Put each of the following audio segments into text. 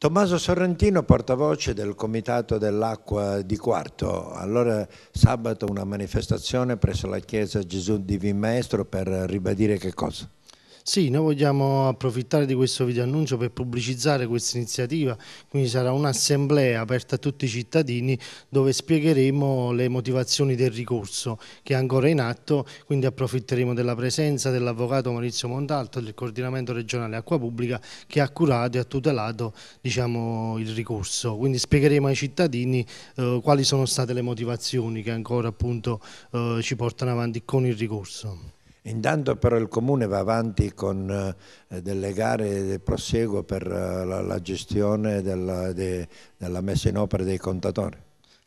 Tommaso Sorrentino, portavoce del Comitato dell'Acqua di Quarto. Allora sabato una manifestazione presso la chiesa Gesù Divin Maestro per ribadire che cosa? Sì, noi vogliamo approfittare di questo video annuncio per pubblicizzare questa iniziativa, quindi sarà un'assemblea aperta a tutti i cittadini dove spiegheremo le motivazioni del ricorso che è ancora in atto, quindi approfitteremo della presenza dell'avvocato Maurizio Montalto del coordinamento regionale acqua pubblica che ha curato e ha tutelato diciamo, il ricorso, quindi spiegheremo ai cittadini eh, quali sono state le motivazioni che ancora appunto eh, ci portano avanti con il ricorso. Intanto però il Comune va avanti con eh, delle gare di proseguo per eh, la, gestione della, de, della messa in opera dei contatori.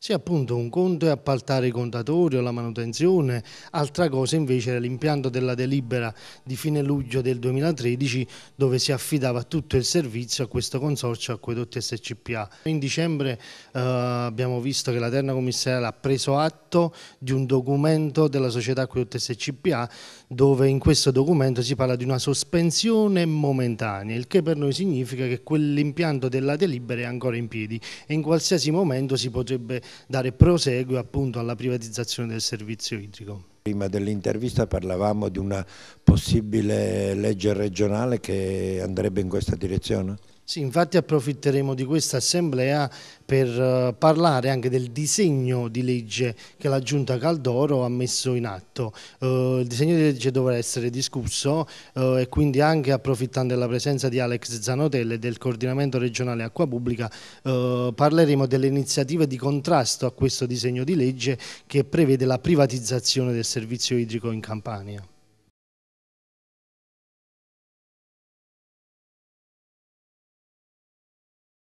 Sì, appunto, un conto è appaltare i contatori o la manutenzione, altra cosa invece è l'impianto della delibera di fine luglio del 2013 dove si affidava tutto il servizio a questo consorzio Acquedotti SCPA. In dicembre eh, abbiamo visto che la terna commissariale ha preso atto di un documento della società Acquedotti SCPA dove in questo documento si parla di una sospensione momentanea, il che per noi significa che quell'impianto della delibera è ancora in piedi e in qualsiasi momento si potrebbe dare proseguo appunto alla privatizzazione del servizio idrico. Prima dell'intervista parlavamo di una possibile legge regionale che andrebbe in questa direzione? Sì, infatti approfitteremo di questa assemblea per uh, parlare anche del disegno di legge che la Giunta Caldoro ha messo in atto. Uh, il disegno di legge dovrà essere discusso uh, e quindi anche approfittando della presenza di Alex Zanotelle del coordinamento regionale acqua pubblica parleremo delle iniziative di contrasto a questo disegno di legge che prevede la privatizzazione del servizio idrico in Campania.